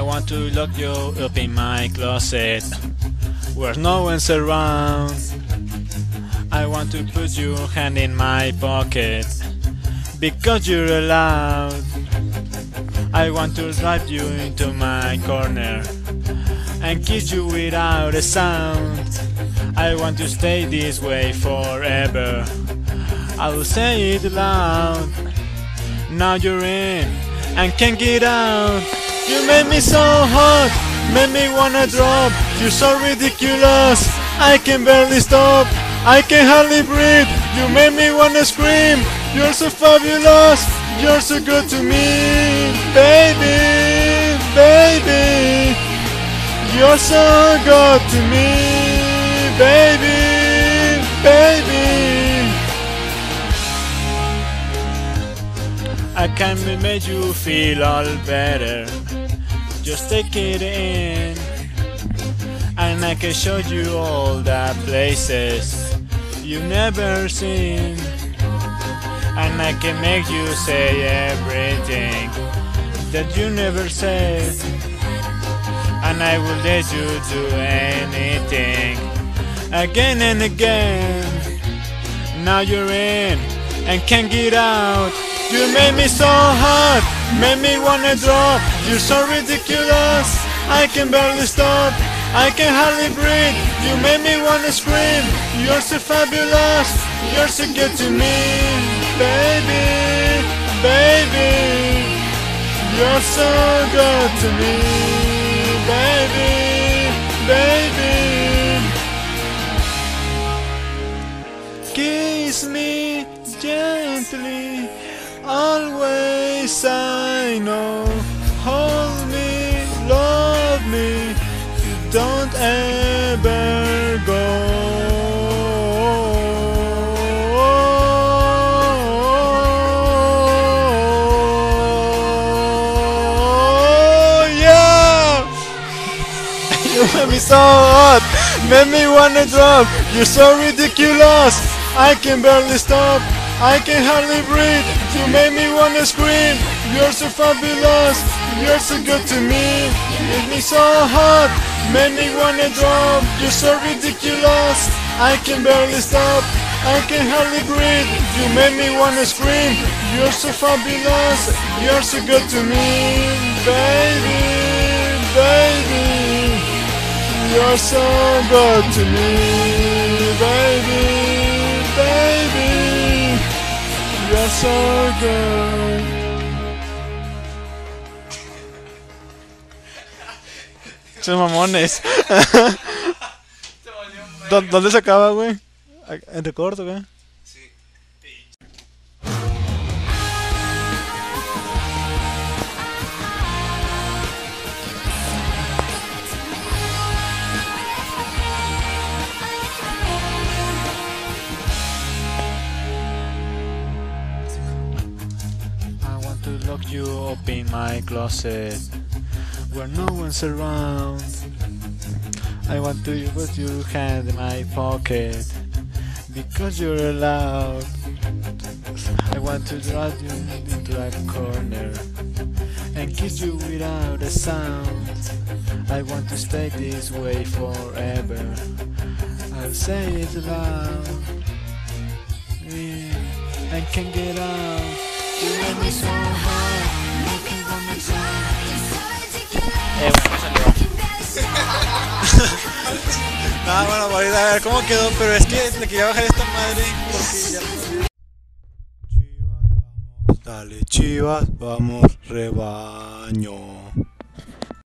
want to lock you up in my closet where no one's around. I want to put your hand in my pocket because you're allowed. I want to drive you into my corner and kiss you without a sound. I want to stay this way forever. I will say it loud. Now you're in and can't get out. You made me so hot, made me wanna drop. You're so ridiculous, I can barely stop. I can hardly breathe. You made me wanna scream. You're so fabulous, you're so good to me, baby, baby. You're so good to me, baby, can make you feel all better. Just take it in, and I can show you all the places you've never seen. And I can make you say everything that you never said. And I will let you do anything again and again. Now you're in and can't get out. You made me so hot, made me wanna drop. You're so ridiculous, I can barely stop. I can hardly breathe. You made me wanna scream. You're so fabulous, you're so good to me, baby, baby. You're so good to me, baby, baby. Kiss me gently, always I know. Hold me, love me, you don't ever go. Oh, you made me so hot, made me wanna drop. You're so ridiculous, I can barely stop. I can hardly breathe. You made me wanna scream. You're so fabulous, you're so good to me. You made me so hot, made me wanna drop. You're so ridiculous, I can barely stop. I can hardly breathe. You made me wanna scream. You're so fabulous, you're so good to me, baby, baby. You're so good to me, baby, baby. You're so Son mamones. ¿Dónde se acaba, güey? ¿En recordo, güey? Sí. Lock you up in my closet where no one's around. I want to put your hand in my pocket because you're allowed. I want to drag you into a corner and kiss you without a sound. I want to stay this way forever. I'll say it loud. Yeah, I can get out. Eh, bueno. Nada, bueno, ahorita a ver cómo quedó, pero es que le quería bajar esta madre porque ya Chivas, vamos, dale, chivas, vamos, rebaño.